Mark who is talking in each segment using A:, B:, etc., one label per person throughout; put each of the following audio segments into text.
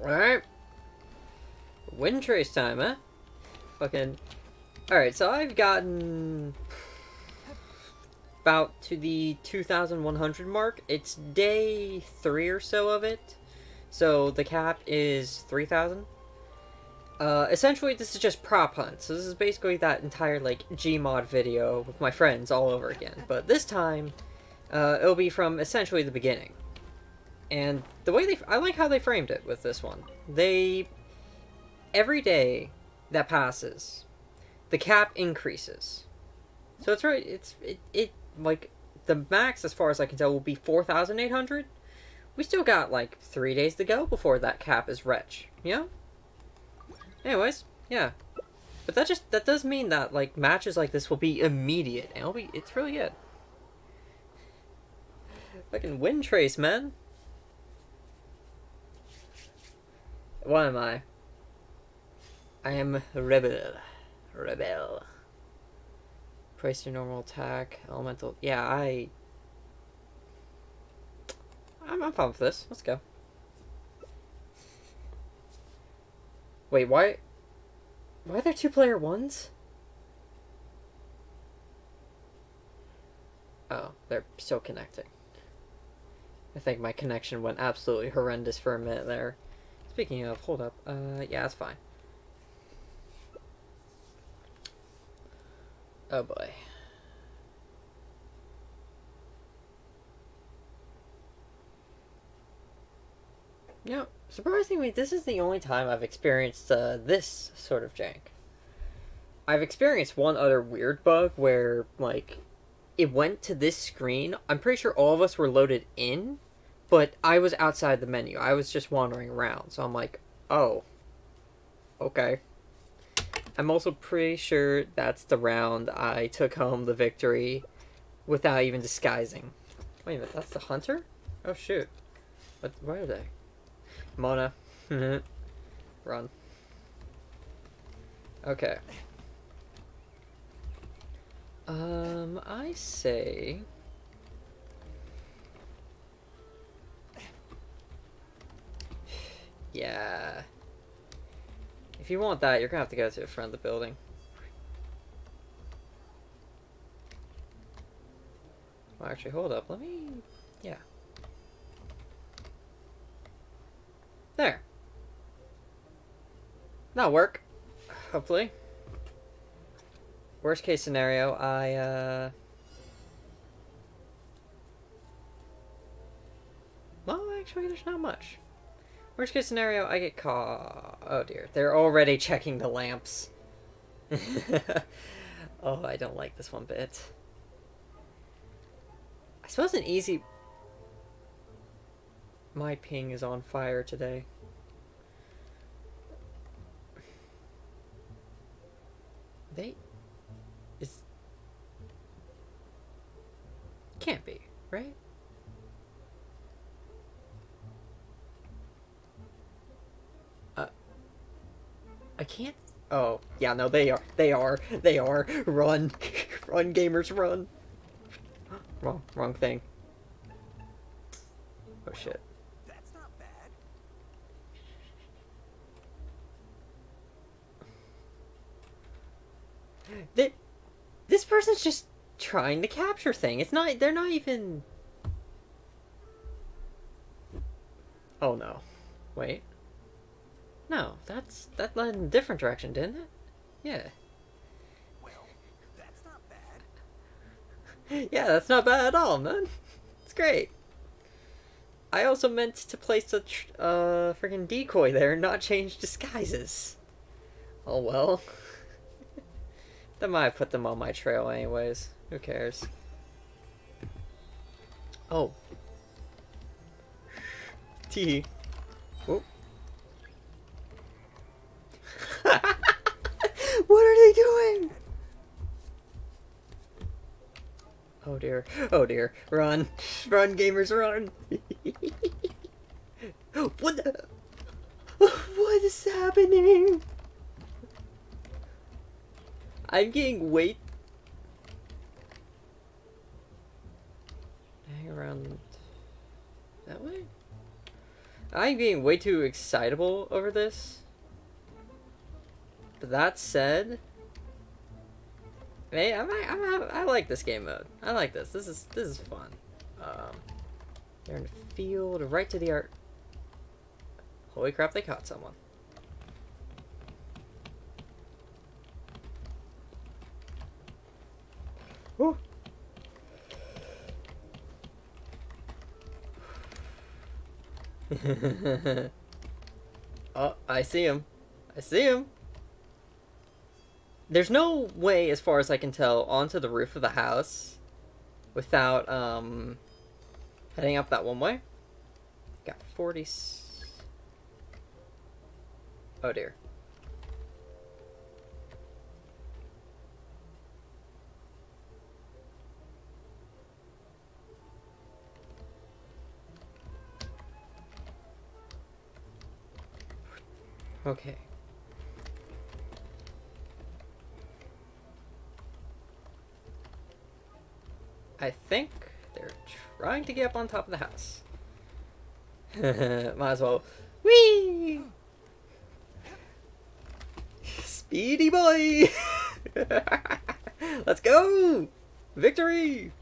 A: Alright. Wind trace time, huh? Fucking. Alright, so I've gotten about to the 2100 mark. It's day three or so of it. So the cap is 3000. Uh, essentially, this is just prop hunt. So this is basically that entire like Gmod video with my friends all over again. But this time, uh, it'll be from essentially the beginning. And the way they, I like how they framed it with this one. They, every day that passes, the cap increases. So it's right. It's it, it like the max as far as I can tell will be four thousand eight hundred. We still got like three days to go before that cap is retch. You know. Anyways, yeah. But that just that does mean that like matches like this will be immediate and it'll be it's really good. Fucking wind trace, man. What am I? I am rebel. Rebel. Price your normal attack. Elemental. Yeah, I. I'm, I'm fine with this. Let's go. Wait, why? Why are there two player ones? Oh, they're still connecting. I think my connection went absolutely horrendous for a minute there. Speaking of, hold up. Uh, yeah, that's fine. Oh boy. Know, surprisingly, this is the only time I've experienced uh, this sort of jank. I've experienced one other weird bug where, like, it went to this screen. I'm pretty sure all of us were loaded in, but I was outside the menu. I was just wandering around. So I'm like, oh, okay. I'm also pretty sure that's the round I took home the victory without even disguising. Wait a minute, that's the hunter? Oh shoot. What, where are they? Mona. Run. Okay. Um, I say... Yeah. If you want that, you're gonna have to go to the front of the building. Well, actually, hold up. Let me... Yeah. There. That'll work. Hopefully. Worst case scenario, I, uh... Well, actually, there's not much. Worst case scenario, I get caught. Oh dear, they're already checking the lamps. oh, I don't like this one bit. I suppose an easy... My ping is on fire today. They... Is... Can't be, right? I can't. Oh, yeah, no, they are. They are. They are. Run. run, gamers, run. wrong, wrong thing. Oh, shit.
B: That's not bad.
A: They, this person's just trying to capture thing. It's not. They're not even. Oh, no. Wait. No, that's that led in a different direction, didn't it? Yeah.
B: Well, that's not bad.
A: yeah, that's not bad at all, man. It's great. I also meant to place a tr- uh freaking decoy there, and not change disguises. Oh well. that might have put them on my trail anyways. Who cares? Oh. Tee. Oh. Oh dear. Oh dear. Run. Run, gamers, run. what the? What is happening? I'm getting weight. Hang around that way? I'm being way too excitable over this. But that said, hey, I'm, I'm, i like this game mode. I like this. This is this is fun. Um, they're in the field, right to the art. Holy crap! They caught someone. Woo. oh, I see him. I see him. There's no way, as far as I can tell, onto the roof of the house without um heading up that one way. Got 40. Oh dear. Okay. I think they're trying to get up on top of the house. Might as well. Whee! Speedy boy! Let's go! Victory!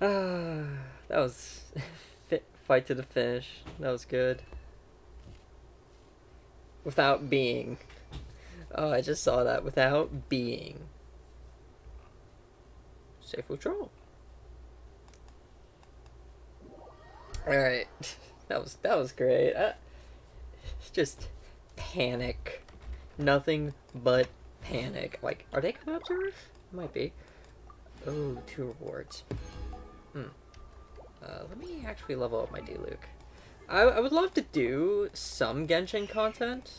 A: Ah, that was fight to the finish. That was good without being. Oh, I just saw that. Without being. Safe withdrawal. Alright. That was that was great. Uh, just panic. Nothing but panic. Like, are they coming up to roof? Might be. Oh, two rewards. Hmm. Uh, let me actually level up my Diluc. I, I would love to do some Genshin content,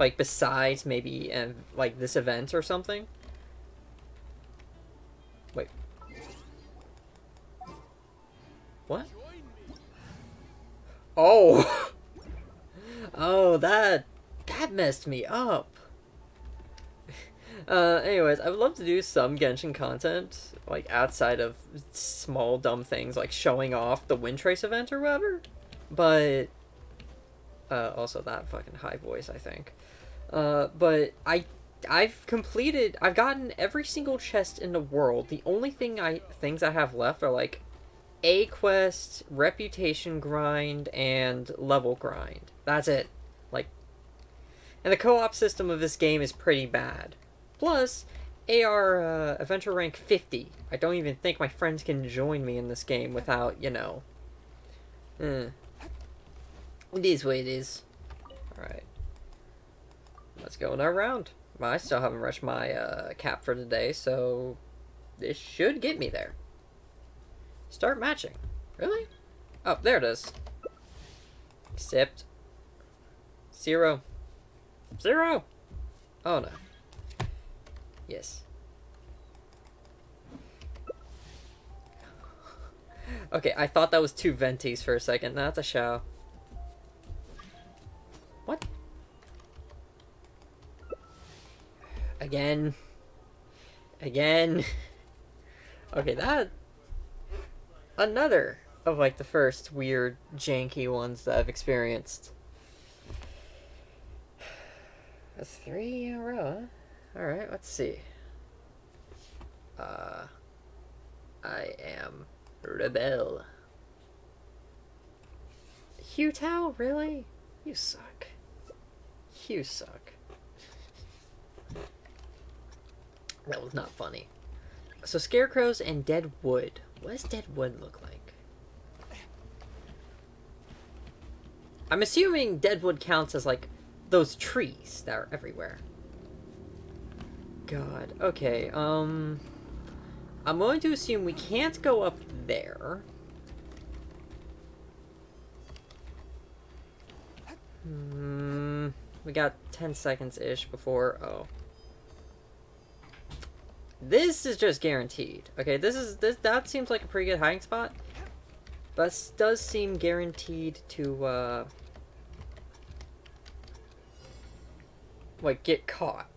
A: like besides maybe uh, like this event or something. What? Oh. oh, that that messed me up. Uh, anyways, I would love to do some Genshin content, like outside of small dumb things like showing off the Wind Trace event or whatever. But uh, also that fucking high voice, I think. Uh, but I I've completed I've gotten every single chest in the world. The only thing I things I have left are like a quest, reputation grind, and level grind. That's it. Like and the co-op system of this game is pretty bad. Plus, AR uh, adventure rank 50. I don't even think my friends can join me in this game without, you know. Eh. It is what it is. Alright. Let's go another round. I still haven't rushed my uh, cap for today, so this should get me there. Start matching. Really? Oh, there it is. Except... Zero. Zero! Oh no. Yes. Okay, I thought that was two Ventis for a second. No, that's a Xiao. What? Again. Again. Okay, that... Another of, like, the first weird, janky ones that I've experienced. That's three in a row, huh? Alright, let's see. Uh... I am Rebel. Hu Tao, really? You suck. You suck. That was not funny. So scarecrows and dead wood. What does dead wood look like? I'm assuming dead wood counts as like those trees that are everywhere. God. Okay, um... I'm going to assume we can't go up there. Hmm... We got 10 seconds-ish before... Oh. This is just guaranteed. Okay, this is... this. That seems like a pretty good hiding spot. But does seem guaranteed to, uh... Like, get caught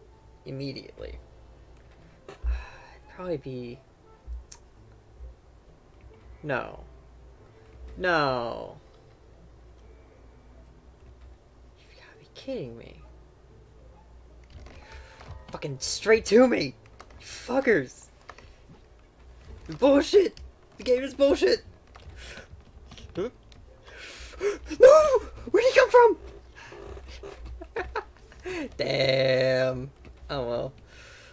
A: immediately. Probably be... No. No. You've gotta be kidding me. Fucking straight to me! Fuckers! Bullshit! The game is bullshit! Huh? No! Where'd he come from? Damn. Oh well.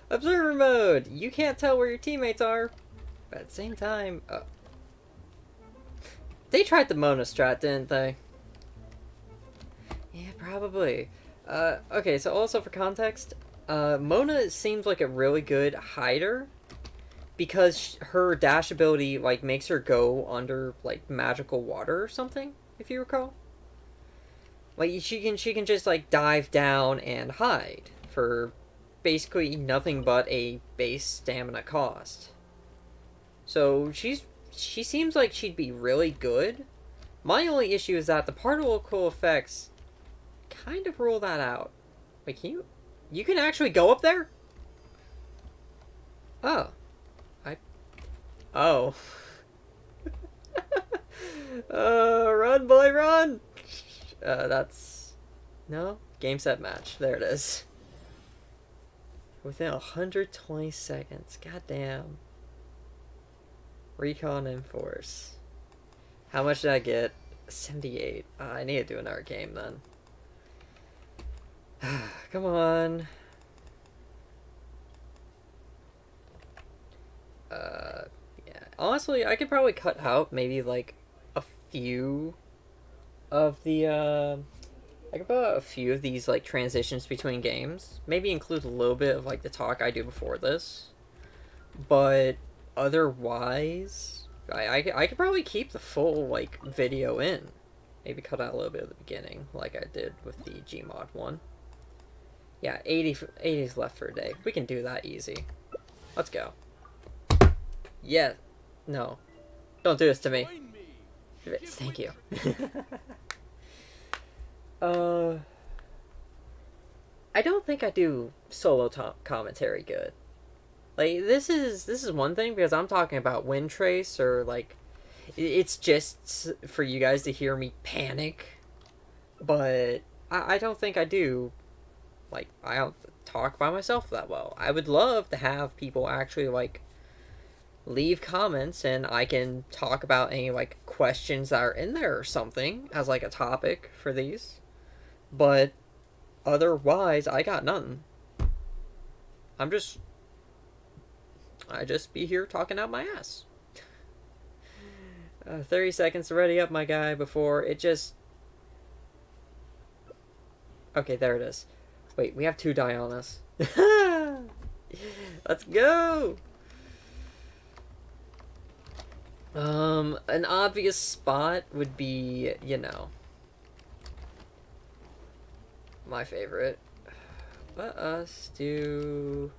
A: Observer mode! You can't tell where your teammates are. But at the same time, uh, they tried the Mona strat, didn't they? Yeah, probably. Uh, okay, so also for context, uh, Mona seems like a really good hider because her dash ability like makes her go under like magical water or something, if you recall. Like she can she can just like dive down and hide for basically nothing but a base stamina cost. So she's she seems like she'd be really good. My only issue is that the particle effects kind of rule that out. Wait, can you you can actually go up there? Oh. I Oh. uh run boy run. Uh that's no game set match. There it is. Within 120 seconds. God damn. Recon and Force. How much did I get? 78. Uh, I need to do another game then. Come on. Uh, yeah. Honestly, I could probably cut out maybe like a few of the, uh, I could put out a few of these like transitions between games. Maybe include a little bit of like the talk I do before this. But otherwise, I, I, I could probably keep the full like video in. Maybe cut out a little bit of the beginning, like I did with the Gmod one. Yeah, 80, 80's left for a day. We can do that easy. Let's go. Yeah. No. Don't do this to me. Thank you. uh, I don't think I do solo commentary good. Like this is this is one thing because I'm talking about wind trace or like it's just for you guys to hear me panic, but I, I don't think I do. Like I don't talk by myself that well. I would love to have people actually like leave comments and I can talk about any like questions that are in there or something as like a topic for these. But otherwise, I got nothing. I'm just I just be here talking out my ass. Uh, 30 seconds to ready up my guy before it just... Okay, there it is. Wait, we have two die on us. Let's go! Um, an obvious spot would be, you know, my favorite. Let us do...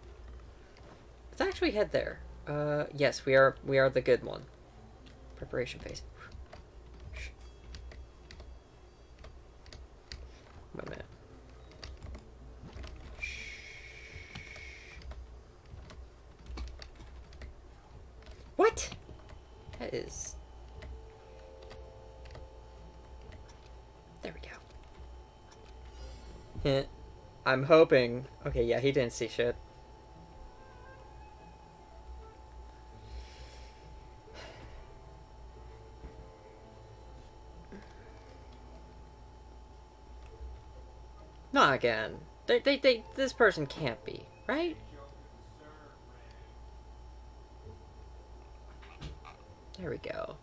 A: Let's actually head there. Uh, yes, we are, we are the good one. Preparation phase. My man. What? That is... There we go. I'm hoping... Okay, yeah, he didn't see shit. Not again. They, they, they, this person can't be, right? There we go.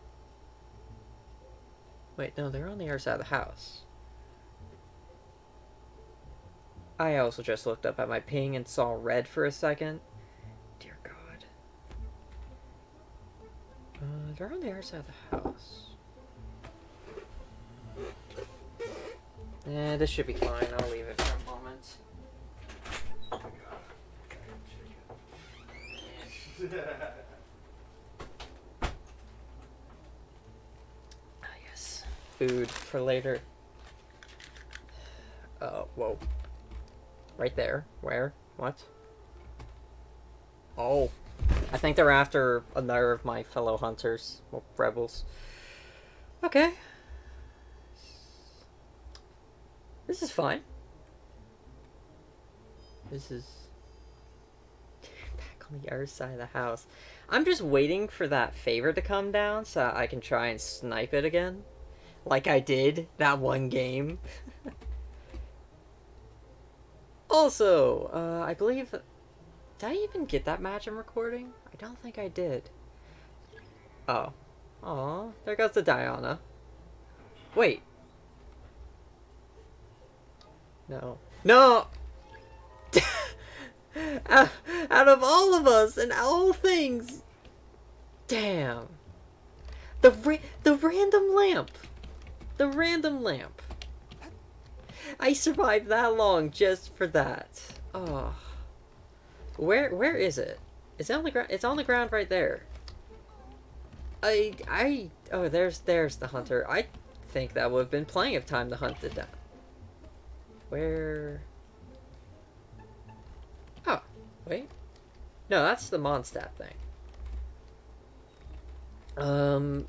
A: Wait, no, they're on the other side of the house. I also just looked up at my ping and saw red for a second. Dear God. Uh, they're on the other side of the house. Eh, this should be fine. I'll leave it for a moment. Ah, yes. Food for later. Oh, whoa. Right there. Where? What? Oh. I think they're after another of my fellow hunters. Well, rebels. Okay. This is fine. This is back on the other side of the house. I'm just waiting for that favor to come down so I can try and snipe it again. Like I did that one game. also, uh, I believe... Did I even get that match I'm recording? I don't think I did. Oh. Aw, there goes the Diona. Wait. No. No! out, out of all of us and all things. Damn. The ra the random lamp. The random lamp. I survived that long just for that. Oh. Where where is it? It's on the ground. It's on the ground right there. I I oh there's there's the hunter. I think that would have been plenty of time to hunt it down. Where? Oh, wait. No, that's the Mondstadt thing. Um,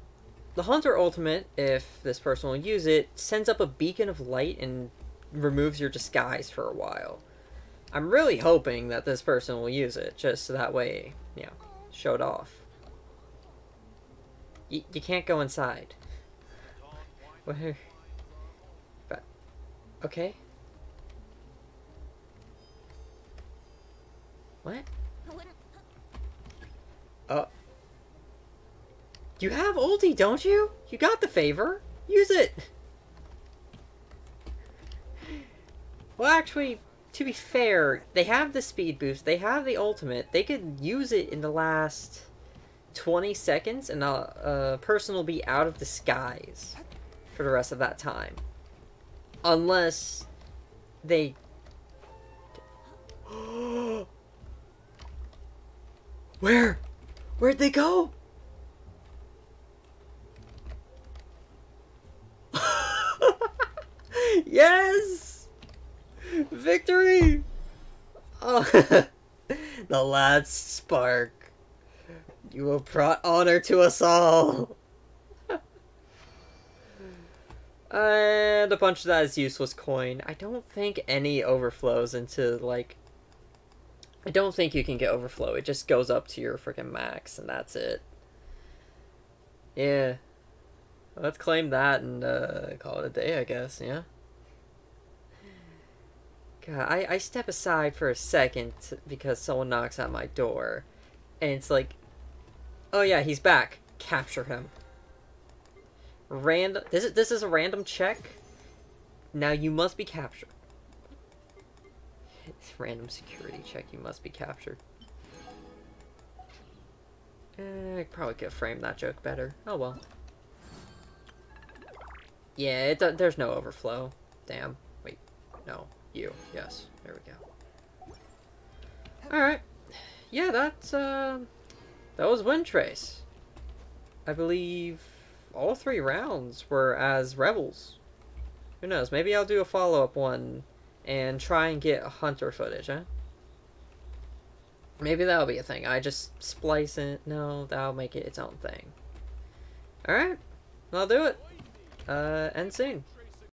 A: the Hunter Ultimate, if this person will use it, sends up a beacon of light and removes your disguise for a while. I'm really hoping that this person will use it, just so that way, you know, show it off. Y you can't go inside. But, okay. What? You have ulti, don't you? You got the favor. Use it. Well, actually, to be fair, they have the speed boost. They have the ultimate. They could use it in the last 20 seconds, and a, a person will be out of disguise for the rest of that time. Unless they... Where? Where'd they go? Yes! Victory! Oh, the last spark. You have brought honor to us all. and a bunch of that is useless coin. I don't think any overflows into, like... I don't think you can get overflow. It just goes up to your freaking max, and that's it. Yeah. Let's claim that and uh, call it a day, I guess, yeah? God, I, I step aside for a second because someone knocks at my door. And it's like, oh yeah, he's back. Capture him. Random. This is this is a random check. Now you must be captured. It's random security check. You must be captured. Eh, I probably could have framed that joke better. Oh well. Yeah, it there's no overflow. Damn. Wait. No. You. Yes. There we go. Alright. Yeah, that's, uh... That was Wind Trace. I believe all three rounds were as Rebels. Who knows? Maybe I'll do a follow-up one and try and get Hunter footage, huh? Maybe that'll be a thing. I just splice it. No, that'll make it its own thing. Alright. I'll do it. Uh, end scene.